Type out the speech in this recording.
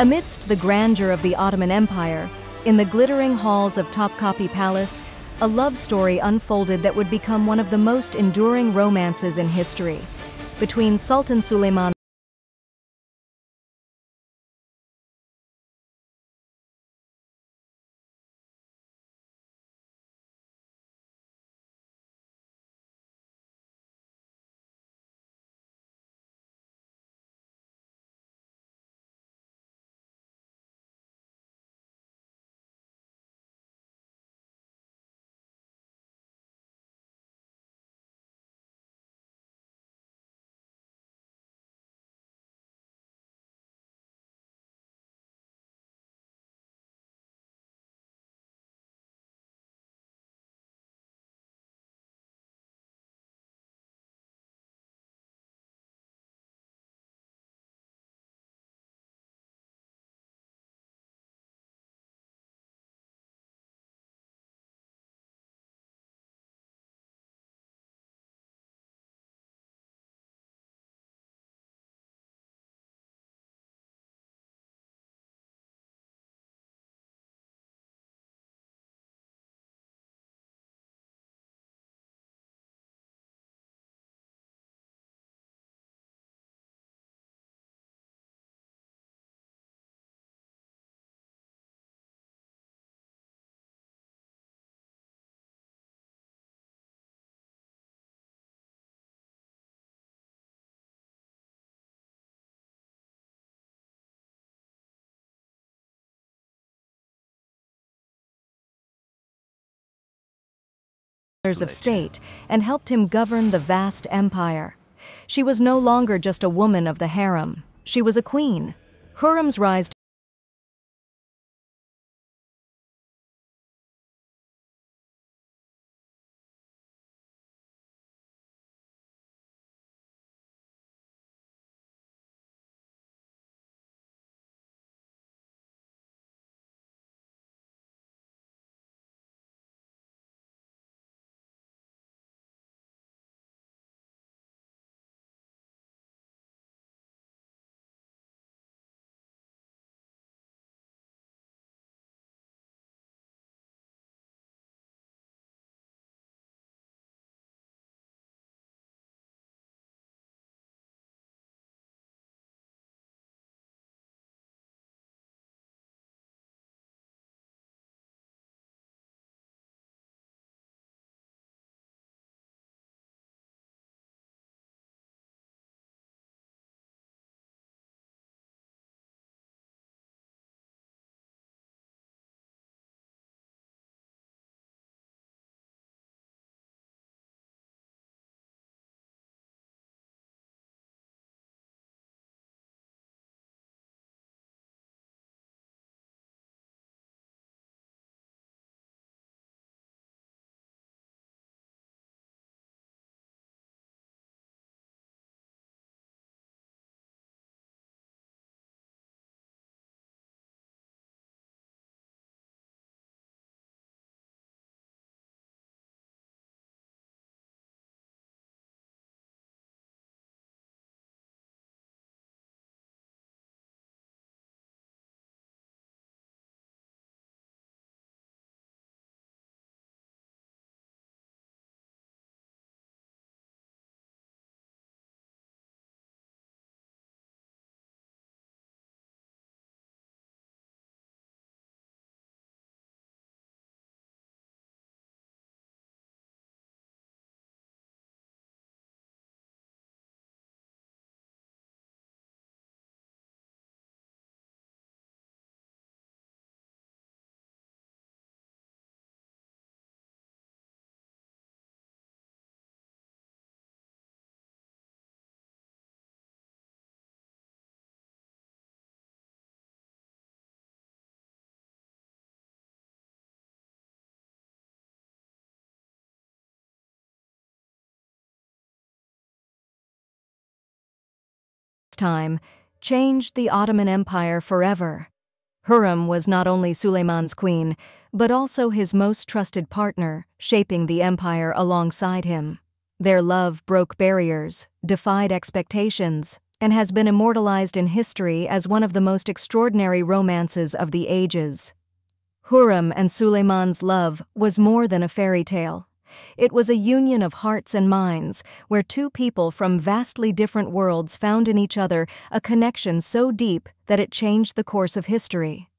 Amidst the grandeur of the Ottoman Empire, in the glittering halls of Topkapi Palace, a love story unfolded that would become one of the most enduring romances in history. Between Sultan Suleiman of state and helped him govern the vast empire. She was no longer just a woman of the harem, she was a queen. Hurrem's rise time changed the Ottoman Empire forever. Hurrem was not only Suleiman's queen, but also his most trusted partner, shaping the empire alongside him. Their love broke barriers, defied expectations, and has been immortalized in history as one of the most extraordinary romances of the ages. Hurrem and Suleiman's love was more than a fairy tale. It was a union of hearts and minds, where two people from vastly different worlds found in each other a connection so deep that it changed the course of history.